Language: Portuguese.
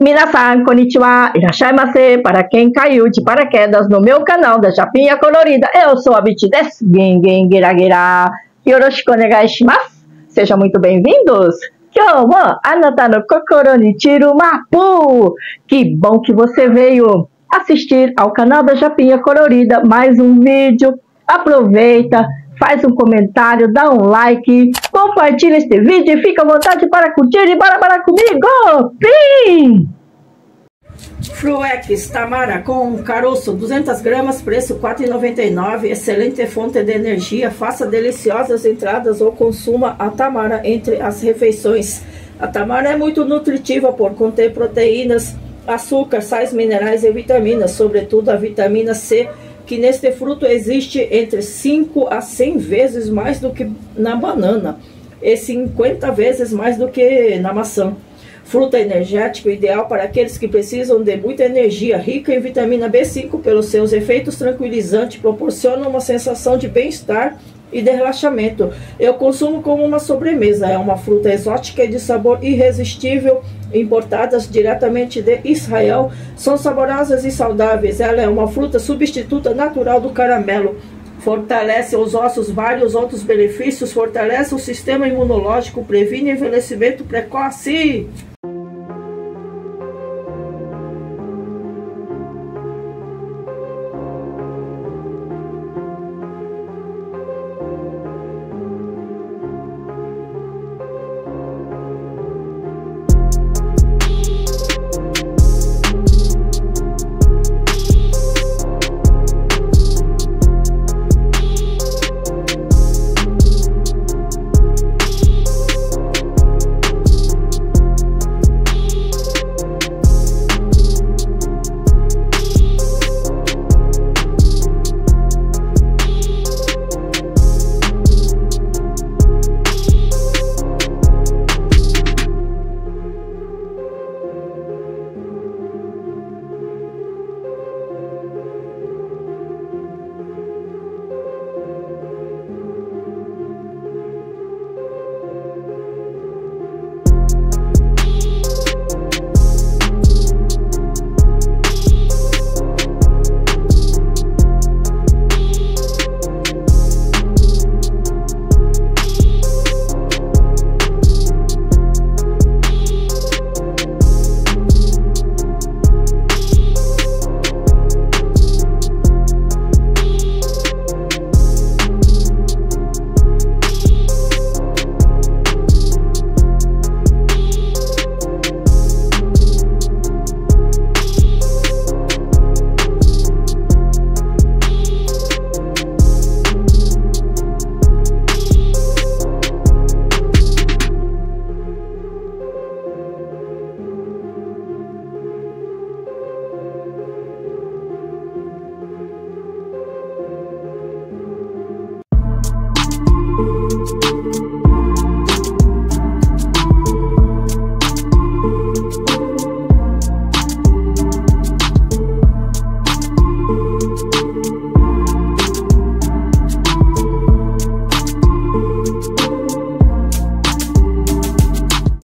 Minasan, konnichiwa, irashaimase, para quem caiu de paraquedas no meu canal da Japinha Colorida, eu sou a Biti desu, gengen geragira, yoroshiku onegai sejam muito bem-vindos, Kyou anata no kokoro ni chiru mapu, que bom que você veio assistir ao canal da Japinha Colorida, mais um vídeo, aproveita, faz um comentário, dá um like, compartilha este vídeo e fica à vontade para curtir e para para comigo. Fim! Fruex Tamara com caroço 200 gramas, preço 4,99. Excelente fonte de energia. Faça deliciosas entradas ou consuma a Tamara entre as refeições. A Tamara é muito nutritiva por conter proteínas, açúcar, sais minerais e vitaminas, sobretudo a vitamina C que neste fruto existe entre 5 a 100 vezes mais do que na banana e 50 vezes mais do que na maçã. Fruta energético ideal para aqueles que precisam de muita energia, rica em vitamina B5 pelos seus efeitos tranquilizantes, proporciona uma sensação de bem-estar e de relaxamento. Eu consumo como uma sobremesa. É uma fruta exótica e de sabor irresistível, importadas diretamente de Israel. São saborosas e saudáveis. Ela é uma fruta substituta natural do caramelo. Fortalece os ossos, vários outros benefícios, fortalece o sistema imunológico, previne envelhecimento precoce.